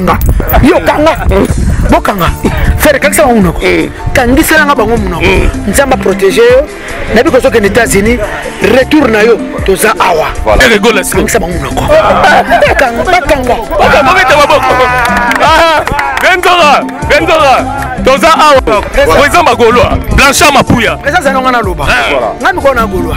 nga yo kanga bokanga fere kangisa bango monoko eh. kangisela nga bango monoko eh. nzambe aprotege yo nayebi kozokende états-unis retour na yo toza awa kangisa bango monoko bakanga benzora benzora toza awa président magoloa blanchard mapuya eza zalonga naloba nga mikolo na goloa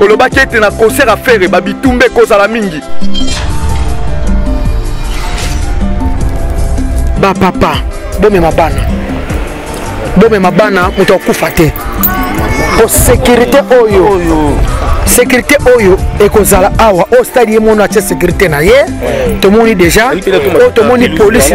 olobaki ete na concert ya fere babitumba ekozala mingi bapapa bomema bana bomema bana moto akufa te mpo sekirite oyo, oyo. sécurité oyo ekozala awa oyo stade ye mona atya sécurité na ye tomoni déjà oyo tomoni polise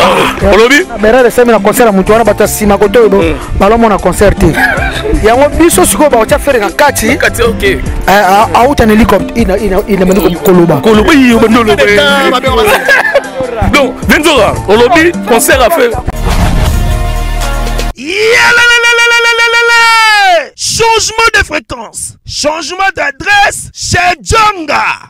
Ah, olobi berere semi na concert ya motu wana bato ya nsima kote oyo mm. balomona concert te yango biso sikoyo bakotya fere na kati eh, ah, auta na helicoptereamani koloba donc venzoka olobi concert ya fere changement de fréquence changement d'adresse chez djonga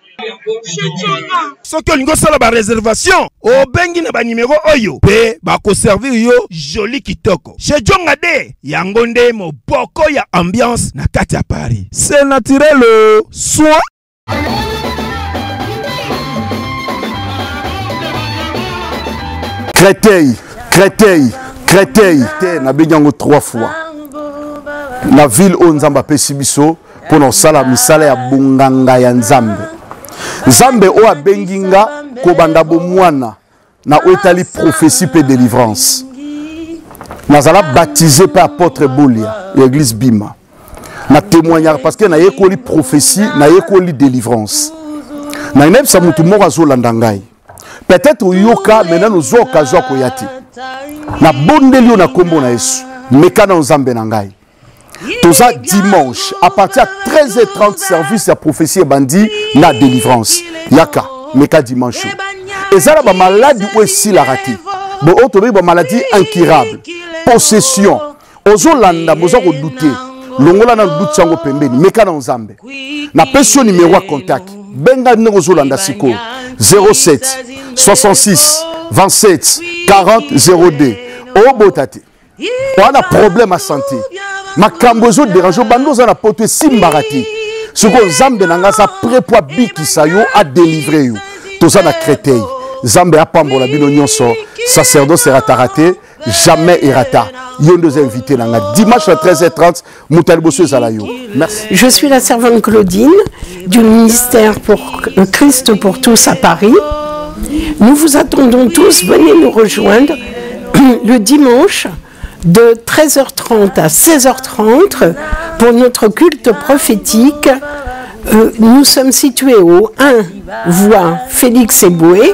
soki olingi osala bareservation obengi na banimero oyo mpe bakoservir yo joli kitoko chez jonga de yango nde moboko ya ambiance na kati ya paris se naturel oh. soin Créteil, Créteil, Créteil. Nabengi yango trois fois. Na ville oyo Nzambe apesi biso mpo na kosala misala ya bonganga ya nzambe nzambe oyo abengi nga kobanda bomwana na oyo etali prophetie mpe délivrance nazala baptisé mpe apôtre bolia ya église bima na témoignaka parce que nayekoli prophétie nayekoli délivrance na nayebisa motu moko azolanda ngai peut-être oyoka me nano ozwa okazwa koya te nabondeli yo na nkombo na yesu meka na nzambe na ngai toza dimanche à partir ya 13h30 service ya prophétie ebandi na délivrance yaka meka dimanche eza na bamaladi oyo esilaka te oyo tobengi bamaladi incurable possession ozolanda boza kodute longola na dute yango pembeni meka na nzambe napesi yo nimero ya contact benga ndenge ozolanda sikoyo 07 66 27 40 02 obota te wana problème ya sante makambo ezoderange obanda oza na poto esimbaka te sikoyo nzambe na ngai aza pre mpo abikisa yo adelivre yo toza na kretei nzambe apambola bino nyonso sacerdoce erataka te jamais erata yo nde oza invité na ngai dimanche na 13h30 moto ya ezala yo merci je suis la servante claudine du ministère pour christ pour tous à paris nous vous attendons tous venez nous rejoindre le dimanche de 13h30 à 16h30 pour notre culte prophétique. Euh, nous sommes situés au 1 voie Félix Eboué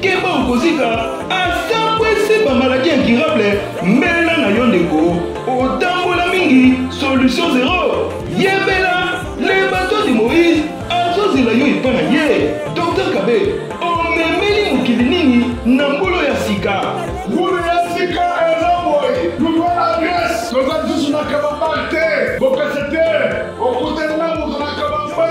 Keba okozika ata po ese ba maladie incurable mbela na yo ndeko otambola mingi solution zero yebela le bateau de moïse azozela yo epa na ye docteur kabe omemeli mokili nini na mbolo ya sika mbolo ya sika eza boye lukwa adresse toza lisusu na kabambal te bokasa te okutani na moto na kabambal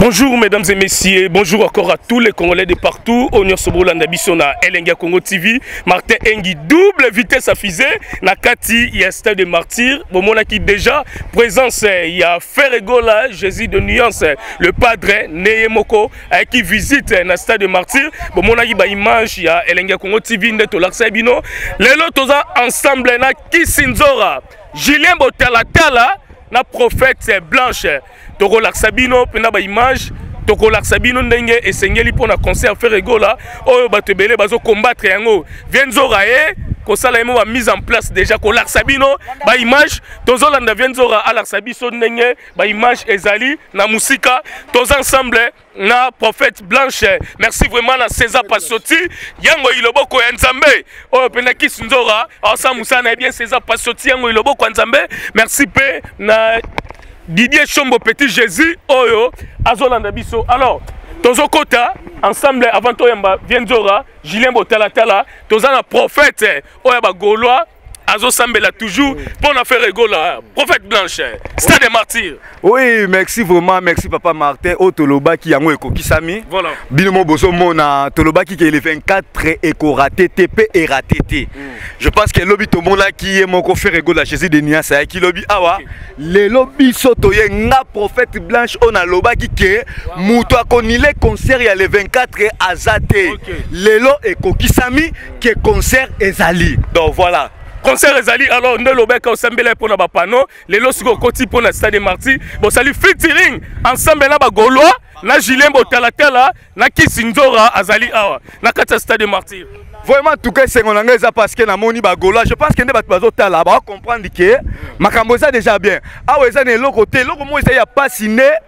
Bonjour mesdames et messieurs, bonjour encore à tous les Congolais de partout. On est sur Bolanda Bissona, Elenga Congo TV, Martin Engi, double vitesse à fusée, Nakati, il y a Stade de Martyr, Bomona qui déjà, présence, il y a Ferregola, Jésus de Nuance, le Padre, Neyemoko, eh, qui visite le eh, Stade de Martyr, Bomona qui ba image, il y a Elenga Congo TV, Neto Laksabino, les lots ensemble, na kisinzora julien botalatala na prophète blanche tokolakisa bino mpenza baimage tokolakisa bino ndenge esengeli mpo na concert ferre gola oyo bato ebele bazokombattre yango vie nzora ye eh? kosala ye mo bamise en place déjà kolakisa bino baimage tozolanda vie nzora alakisa biso ndenge baimage ezali na mosika toza ensemble na prophète blanche merci vraiment na césar pasoti yango iloboko ya nzambe oyo mpe na kisi nzora aosa mosala na ye bien césar pasoti yango iloboko ya nzambe merci mpe na didier shombo petit jésus oyo azolanda biso alors tozokota ensemble avant toyamba vie nzora julien botalatala toza na prophète oyo ya bagaulois azosambela toujours mpo na faire egola prophète blanche stade de martyr oui merci vraiment merci papa martin oyo tolobaki yango ekokisami voilà. bino mo bozomona tolobaki ke le 24 ekorate te mpe erate te mm. je pense ke lobi tomonaki ye moko faire egola jésus de nias ayaki lobi awa okay. lelo biso toye nga prophète blanche oyo nalobaki ke wow. moto akonile concert ya le 24 aza te okay. lelo ekokisami que concert ezali donc voilà concert ezali alors nde lobeka osambela ye mpo na bapano lelo soki okoti mpo na stade marti bosali featuring ensemble na bagolois na julien botalatala na kisi nzora azali awa na kati ya stade martyr vraiment tuka esengo na ngai eza parce que namoni bagola je pense que nde bato bazotala bacomprendre ke makambo eza déjà bien awa eza na eloko te eloko moko eza ya mpasi nde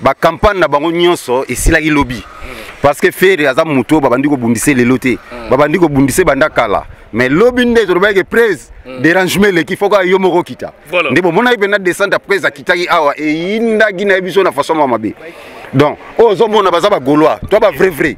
ba campagne na bango nyonso esilaki lobi parce que ferre aza moto oyo babandi kobundisa lelo te mm. babandi kobundisa banda kala mais lobi nde tolobaki ke prese mm. dérangement eleki foko yo moko okita nde bomonaki mpenza descente ya prese akitaki awa eyindaki na ye biso na façon mwa mabe donc oyo oh, ozomona baza bagaulois to ba vrai vrai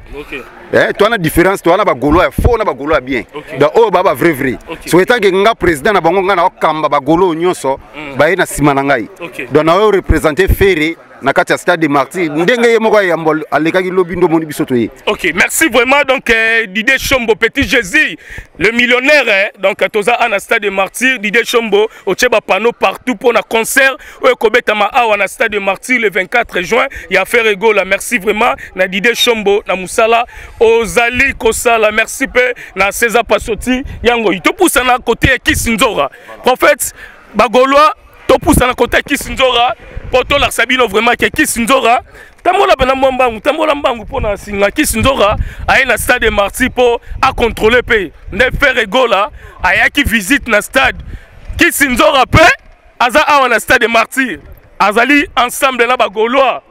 Eh, toi na différence toi na bagaulois ya faux na bagaulois ya bien okay. donc oyo oh, ba ba vrai vrai okay. so etanke nga président na bango nga na okamba bagaulois nyonso mm. baye na nsima na ngai okay. donc nayo represente fere na kati ya stade de martyr ndenge ye moko ayambo alekaki lobi ndo omoni biso toye ok merci vraiment donc euh, didie shombo petit jésus le millionnaire eh? donc euh, toza a na stade de martyr didie shombo otie bapanneau partout mpo na concert oyo ekobetama awa na stade de martyr le 24 juin ya affaire egola merci vraiment na didie shombo na mosala ozali kosala merci mpe na césar pasoti yango topusana kote ya kisi nzora prophète bagolois topusana kota kisi nzora mpo tolakisa bino vraiment ke kisi nzora tambola mpena mwa mbangu tambola mbangu mpo na singa kisi nzora aye na stade de marti mpo acontrole mpe nde fere gola ayaki visite na stade kisi nzora mpe aza awa na stade de martyr azali ensemble na bagolois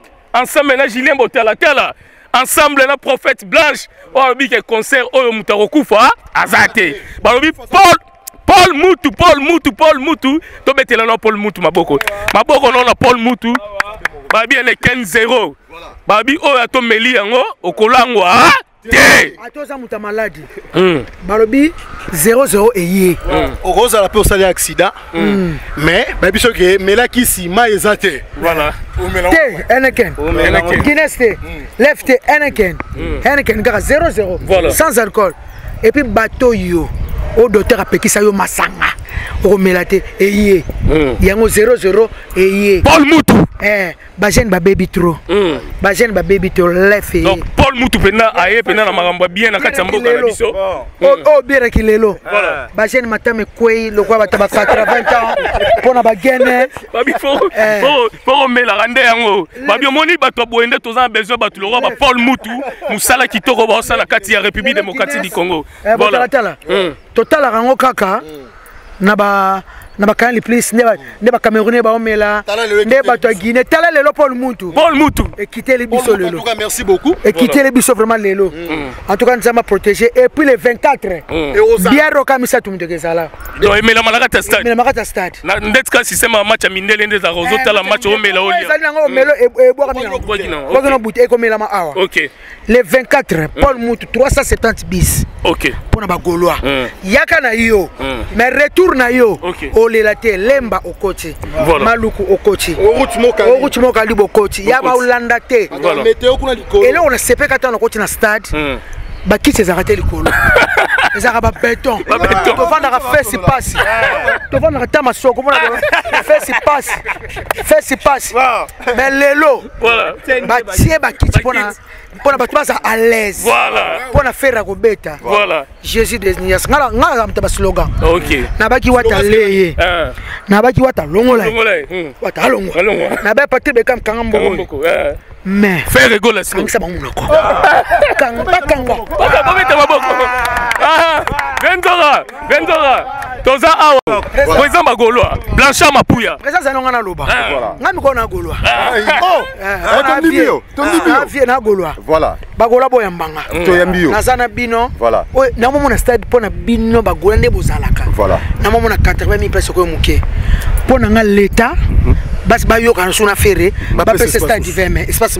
ensemble na julien botalatala ensemble na prophète blanche oyo alobi ke concert oyo moto akokufa ah, aza te balobi paul paul mutu paul mutu paul mutu tobetela na paul mutu maboko maboko nao na paul mutu babi ene ken zero babi oyo atomeli yango okolangwa ah, te ata oza moto ya maladi hmm. balobi 00 eye hmm. okozala mpe osali accident Mm. mais bayebi soki ke mela kisi mai eza te te heneken guines te mm. lef te heneken mm. heneken kaka 00 sans alcool epuis bato yo oyo docteur apekisa yo masanga okomela te eye yango 00 eye paul mutu eh. ba jeune ba baby trop hmm. ba jeune ba baby to left et donc Paul Mutu pena aye pena na makambo bien na kati ya mboka na biso oh hmm. oh bira ki lelo ba jeune matame kwei lokwa bata ba 80 ans pona ba gene ba bifo eh. po po mela rande yango ba bio moni bato boye nde toza besoin bato lokwa ba Paul Mutu musala kitoko ba sala kati ya République démocratique du Congo eh, voilà tala hmm. totalaka yango kaka mm. na ba na bakana liplisi nde bacamerounais baomela nde bato ya guine tala lelo paul mutu paul mutu ekiteli biso lelo ekiteli biso vraiment lelo mm. Mm. en tout cas nzambe protégé et puis le 24 mm. bière oka misato moto ekezala emelamaka kata stadeemelamaka kata stade ndeti ka systeme ya match ya mindele nde ezalaka ozotala eh, match omela oliaezali nango omelo ebwakami na butu ekomelama awa le 24 paul mm. mutu 370 bis okay. mpo na bagaulois mm. yaka na yo mm. mais retour na yo okay. olela te lemba okoti voilà. maluku okoti oruti mokali bokoti ya baolanda te eloko na sepeka ntango nakoti na stade mm. bakisi ezalaka te likolo ezalaka babeton tofandaka fesi pasi tofandaka ta masoko mona fesi pasi fesi pasi mais lelo batie bakiti mpona mpona bato baza à l'aise mpona fere akobeta jésus des nias nga naza moto baslogan nabaki wata aleye ah. nabaki wata longola hmm. wata alongwa nabe patri bekam kanga mboko eh. mais fere egolakangisa bango monoko bakanga bakanga Benzora, toza awa. Président Magoloa, Blanchard Mapuya. Président Zanonga na loba. Eh. Nga miko na Goloa. Eh. Eh. Oh, atondi bio, tondi bio. Avie na Goloa. Voilà. Bagola boya mbanga. Mm. To yambi yo. Naza na bino. Voilà. Oyo na momo na stade pona bino bagola nde bozalaka. Voilà. Na momo na 80 000 places ko muke. Pona nga l'état mhm. basi bayokana so na ferre bapesa stade 20 espace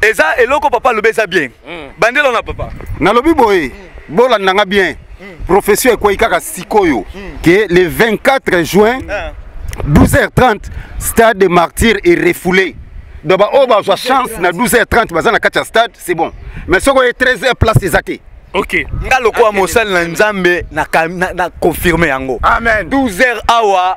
eza eloko papa alobi eza bien mm. bandela wana papa nalobi boye mm. bolanda nga bien mm. profession ekwei kaka sikoyo mm. ke le 24 juin ah. 12h30 stade de martyr est refoulé donc baoyo bazwa chance na 12h30 baza na kati ya stade c'est bon mais soki oye 13h place eza te ok nga lokola mosali na nzambe na confirme yango amen 12h awa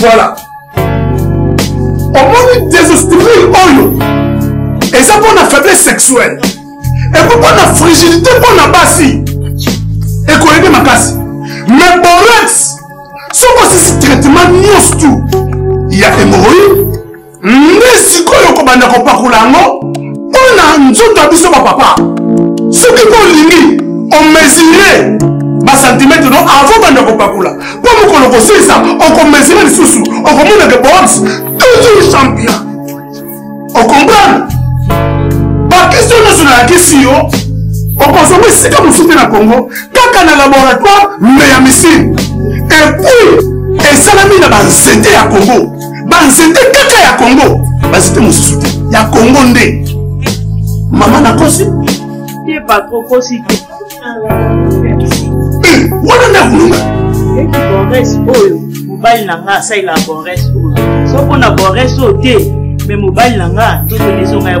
voilà omoni désesprit oyo eza mpo na faiblesse sexuelle eko mpo na frigidité mpo na basi ekoyede makasi mais borex soki osisi traitement nyonso tu ya hémorroïde nde sikoyo okobanda kopakola yango mpo na nzoto ya biso bapapa soki mpo olingi omesire basantimetre no avant banda kopakola mpo mokolo kosilisa okomesire lisusu okomona ke box toujours champion okomprendre bakristo nyonso nalakisi yo okozonga esika mosusu te na congo kaka na laboratoire me ya misine epuis esalami na banzete ya congo banzete kaka ya congo banzete mosusu te ya congo nde mama nakosi te patro kosi te eh, wana nde akulunga eki bores oyo mobali na ngai asalela bores oyo soko na bores oyo te me mobali na ngai nzoto ezonga ya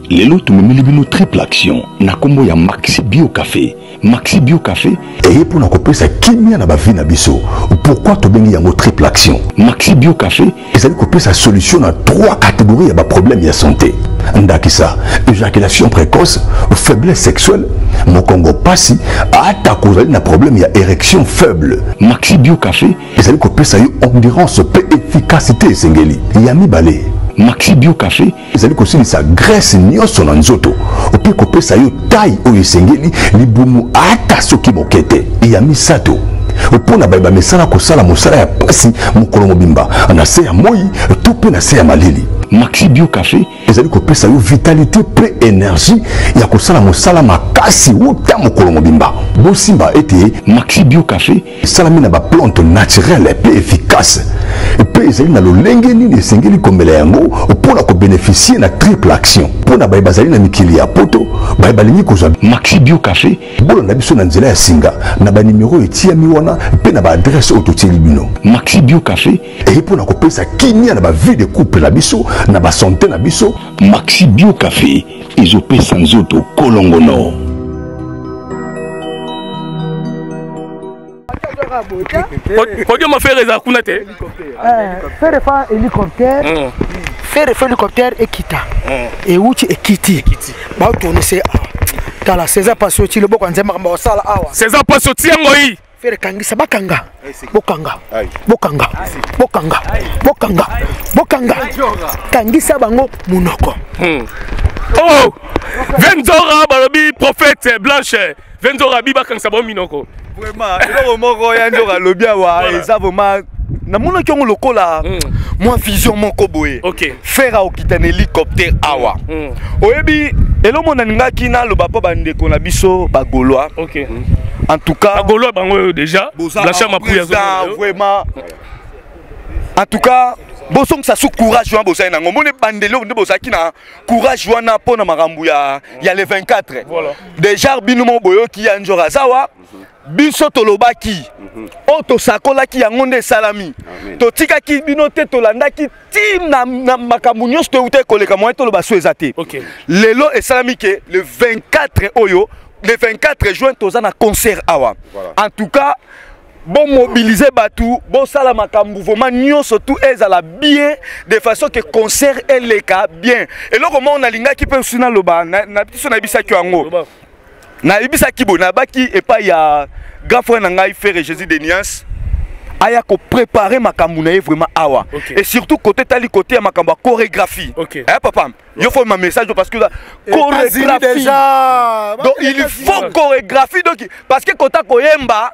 lelo tumemeli bino triple action na kombo ya maxi bio cafe maxi bio cafe eye mpo na kopesa kimia na bavi na biso pourkui tobengi yango triple action maxi bio cafe ezali kopesa solution na trois catégorie ya baproblème ya santé ndakisa éjaculation précoce faiblesse sexuelle mokongo pasi ata kozali na problème ya érection faible maxi bio cafe ezali kopesa yo endurance mpe efficacité esengeli ya mibale maxi bio cafe ezali kosilisa grese nyonso na nzoto mpe kopesa yo tai oyo esengeli libumu ata soki moke te ya misato mpo na baye bamesana kosala mosala ya mpasi mokolo mobimba na se ya moi to mpe na se ya malili maxi bio cafe ezali kopesa yo vitalite mpe energie ya kosala mosala makasi uta mokolo mobimba bosimba ete maxi bio cafe esalami na baplante naturele mpe efficace mpe ezali na lolenge nini esengeli komela yango mpo na kobeneficie na triple action mpo na baye bazali na mikili ya poto baye balingi kozwa maxi bio cafe bolanda biso na nzela ya singa na banimero etiyami wana mpe na baadrese oyo totieli bino maxi bio cafe eye mpo na kopesa kimia na bavie de couple na biso na basante na biso maxi bio cafe ezopesa nzoto kolongono podium ya fere eza kuna te fere fa hélicoptère fere fa hélicoptère ekita euti ekiti bautonise awa tala césar pasi oti loboko ya nzambe makambo akosala awa césar pasi oti yango yi Ferre kangisa bakanga bokanga bokanga bokanga bokanga bokanga kangisa bango munoko hmm. oh Venzora balobi prophète blanche Venzora bi bakangisa bango minoko vraiment eloko moko ya nzora alobi awa eza vraiment namonaki yango lokola hmm. mwa vision moko boye Ferre akokita na hélicoptère awa. Mm. mm. Oyebi elongo na ningaki na loba pa bandeko na biso ba Gaulois. OK. Mm. En tout cas, ba Gaulois bango euh, déjà la chambre à pouya vraiment. En tout cas, bosongisa su courage wana bozali nango omoni ebandeli oyo nde bozalaki na courage wana mpo na makambo ya, ya le 24 voilà. deja bino moko boyoki ya njora aza wa biso tolobaki mhm. oyo tosakolaki yango nde esalami totikaki bino te tolandaki ti na, na makambo nyonso toyeuta ekoleka moyen toloba so eza te okay. lelo esalami ke le 24 oyo le 24 juin toza na concert awa voilà. en tout cas bomobilize bato bosala makambo vraimen nyonso tu ezala bien de façon ke concert eleka bien eloko moko nalingaki mpe mosusu naloba na biso nayebisaki yango nayebisaki boye nayebaki epai ya grand frère na ngai ferre jésus de niance aya koprépare makambo na ye vraiment awa okay. et surtout côté tali côté ya makambo ya chorégraphie okay. eh, papa yo faut ma message parce que chorégraphie donc il faut chorégraphie donc parce que kota koyemba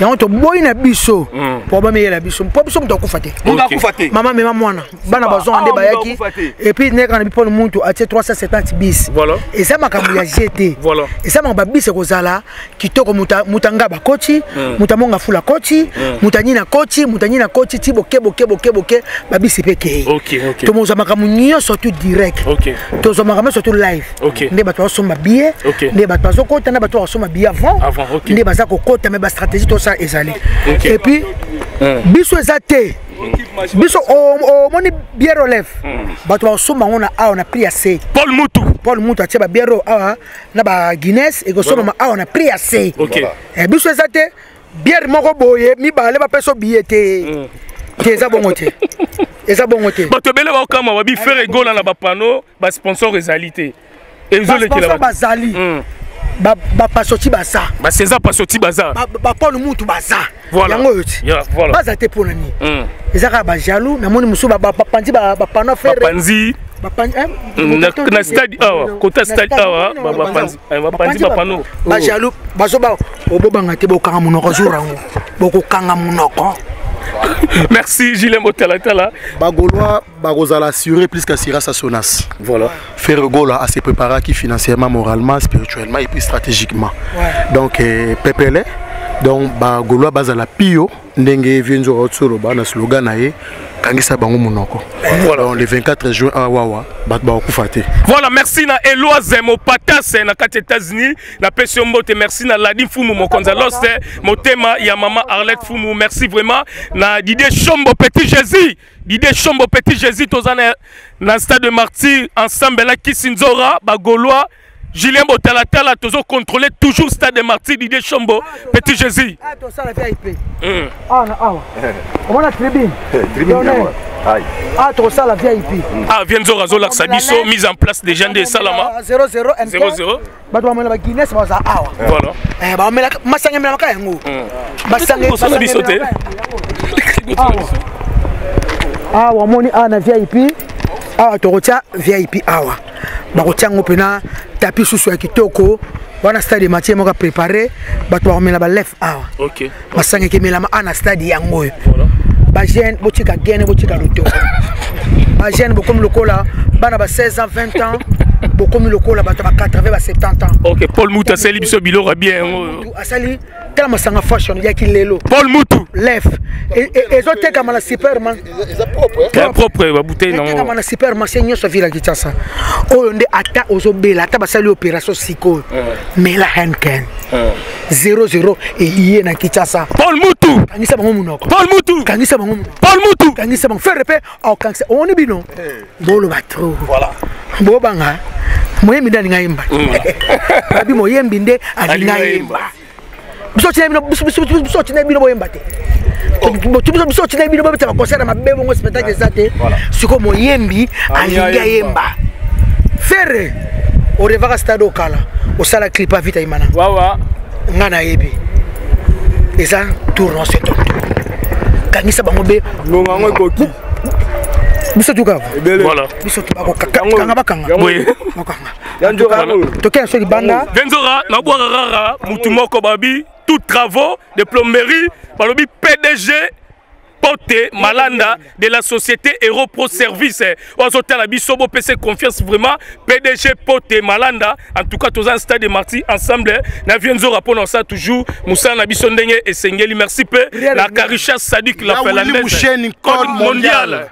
yango toboyi na biso mm. po bamiyela biso po biso moto akufa te mama mema mwana bana bazonga nde ah, bayaki epuis neka na bipone muntu atie 370 bis eza makambo ya je te eza makambo babis ekozala kitoko moto anga bakoti mm. moto amonga fula koti mm. moto anyi na koti moto anyi na koti ti boke boke boke boke babisi mpe kei tomozwa makambo nyonso tu direct tozwa makambo nyonso tu live okay. nde bato bazosomba billet okay. nde bato bazokota na bato bazosomba billet avant, avant okay. nde baza kokota me bastratégie tosala ezali okay. epuis euh. biso eza te biso omoni biere oleve hmm. bato bakosomba yango na awa na prix ya se paul mutu paul mutu atie babiere oyo awa na baguines ekosombama awa na prix ya se eh, biso eza te biere moko boye mibale bapesa biye te hmm. te eza bongo te eza bongo te bato ebele baokama babi fere egola na bapano ba sponsor ezali te ezolekela bazali hmm. bapasoti baza baseza pasoti baza bapolo mutu baza yango oyo ti baza te mpo na nini hmm. eza kaka bajalou namoni mosusu bapanzi bapano ferepanzi na stade awa kota stade awa bapanzi bapano bajalou bazoba obobanga te bokanga monoko jour yango bokokanga monoko merci gile motalatala bagolois bakozala assuré plus qu'assurance à sonas voilà ferre gola a se préparé qui financièrement moralement spirituellement et puis stratégiquement ouais. donc euh, pepele donc bagolois bazala pio ndenge vieux nzora otoloba na slogan na ye kangisa bango monoko voilà le 24 juin à wawa bato bakokufa te voilà merci na eloi zemo patas na kati états-unis na pesi yo mbote merci na ladi mfumu mokonzi ya loste motema ya mama arlette fumu merci vraiment na didie shombo petit jésus Didier Chombo Petit Jésus toza na, na stade de martyr ensemble na Kisinzora ba Gaulois Julien Botalatala tozo contrôler toujours stade de martyr Didier Chombo ah, Petit Jésus ah to sala VIP hmm. ah na ah on a tribune eh, tribune ah to sala VIP hmm. ah Vienzora zo laksa biso mise en place déjà de Salama 00 00 bato bamela baguines baza awa eh, bamela masanga emelamaka yango hmm. masanga biso te awa omoni awa na vip awa tokotya vip awa bakotya yango mpena tapi susu ya kitoko wana stade matie moko aprépare bato bakomela balef awa masanga ekemelama a na stade yango oyo bajeune botika gene botika lotoko bajeune bokomi lokola bana ba 16 ans 20 ans bokomi lokola bato ba 80 ba 70 ans ok paul mutu asali biso biloko ya bien yango asali tala masanga fashion yaki lelo paul mutu lef ezotekama na superman eza propre hein? ya propre babutei nango na supermarché nyonso vila kinshasa oyo nde ata ozobela ata basali opération sikoyo mela henken 00 elie na kinshasa paul mutu kangisa bango monoko paul mutu kangisa bango monoko paul mutu kangisa bango ferre mpe akangisa omoni bino boloba trop voilà bobanga moyembi nde alinga yemba babi moyembi nde alinga yemba biso tina bino biso tina bino boyemba te biso tina bino bobeta baconcert ya mabe bongo spectacle eza te sikoyo moyembi alingi ayemba ferre orevaka stade okala osala clip ya vita imana ngai nayebi eza tour non se tonto kangisa bango be ngonga yango ekoki biso tukava biso tukanga bakanga bakanga tokenda so libanda genzora nabwaka kaka motu moko babi tout travaux de plomberie balobi pdg pote malanda de la société hero pro service oyo azotala biso bopesa confiance vraiment pdg pote malanda en tout cas toza na stade de marti ensemble na vie nzora mpo na osala toujours mosala na biso ndenge esengeli merci mpe na karisha sadik la finlandaise mondiale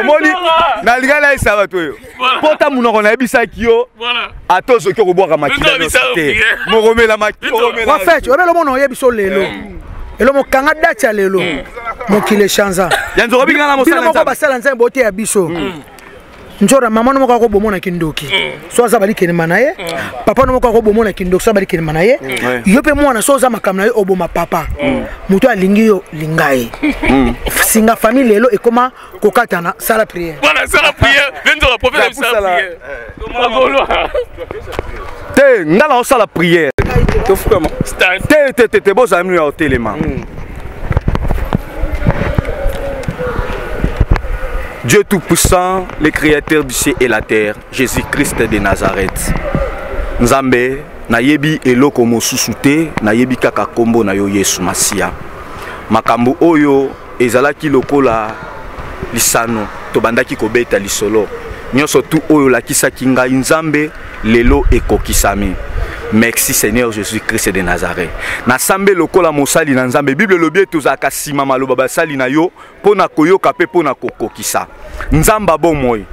omoni nalinga nayesa bato oyo mpo ta monoko nayebisaki yo ata ozoki okobwaka makila nyonso te mokomela makilafeti obela omona oyebi so lelo mm. elo mokanga dati ya lelo mm. mokili echanza bino moko basala nzambe boteya biso mm. njora mama no moko akobomona kindoki so aza bali kenema na ye papa no moko akobomo na kindoki so abali kenema na ye yo mpe mwana so oza makambo na ye oboma papa moto alingi yo linga ye singa famille lelo ekoma kokatana sala priere te nga na osala priere te te te te bozala mino ya otelema hmm. Dieu Tout-Puissant, le Créateur du ciel et la terre, Jesus Christ de Nazareth. Nzambe nayebi eloko mosusu te nayebi kaka kombo na yo Yesu Masiya. Makambo oyo ezalaki lokola lisano tobandaki kobeta lisolo nyonso tu oyo olakisaki ngai nzambe lelo ekokisami merci seigneur jésus christ de nazareth nasambe lokola mosali na nzambe bible elobi ete ozalaka nsima maloba basali na yo mpo na koyoka mpe mpo na kokokisa nzambe abomoi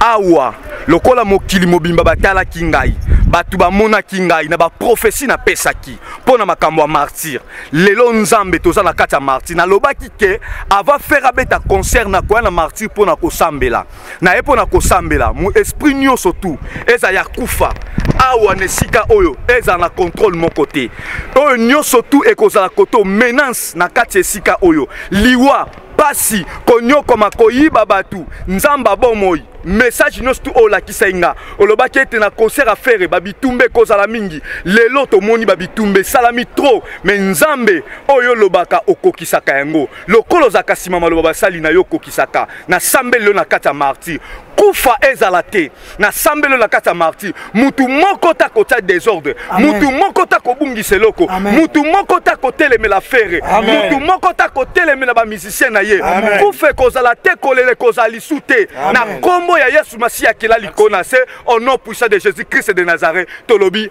awa lokola mokili mobimba batalaki ngai bato bamonaki ngai na baprofesi napesaki mpo na makambo ya martyr lelo nzambe toza na kati ya martyr nalobaki ke ava fere abeta concert na koya na martyr mpo na kosambela naye mpo na kosambela mu esprit nyonso tu eza ya kufa awa na esika oyo ezala na contrôle moko te oyo nyonso tu ekozala koto menace na kati ya esika oyo liwa mpasi konyokoma koyiba bato nzambe abomoi message nyonso tu olakisaki nga olobaki ete na concert afere babitumba ekozala mingi lelo tomoni babitumba esalami trop me nzambe oyo olobaka okokisaka yango lokola ozalaka nsima maloba basali na yo okokisaka na sambeli yo na kati ya martire kufa ezala te na sambelo na kati ya martir mutu moko ta kotya desordre mutu moko ta kobungisa eloko mutu moko ta kotelemela fere mutu moko ta kotelemela bamusicien na ye kufa ekozala te kolela ekozala lisu te na nkombo ya yesu masiya akela likolo na se au nom puissant de jésus christ de nazareth tolobi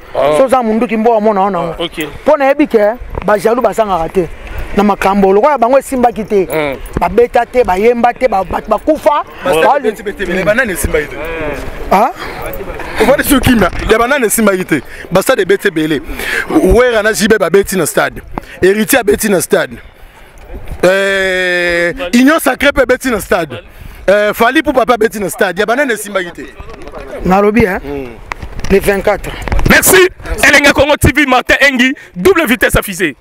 oh. so oza munduki mbo omona wana yango oh, mpo nayebi ke bajalou bazangaka te na makambo lokola bango esimbaki te hmm. babeta te bayemba te bato bakufa ofandisi okimia ya banani esimbaki te bastade ebeti ebele wera na jibe babeti na stade héritier abeti na stade eh, union sacré mpe ebeti na stade eh, fali mpo papa abeti na stade ya banene esimbaki te nalobi eh? mm. le 24 merci elenga congo tv martin engi double vitesse affisé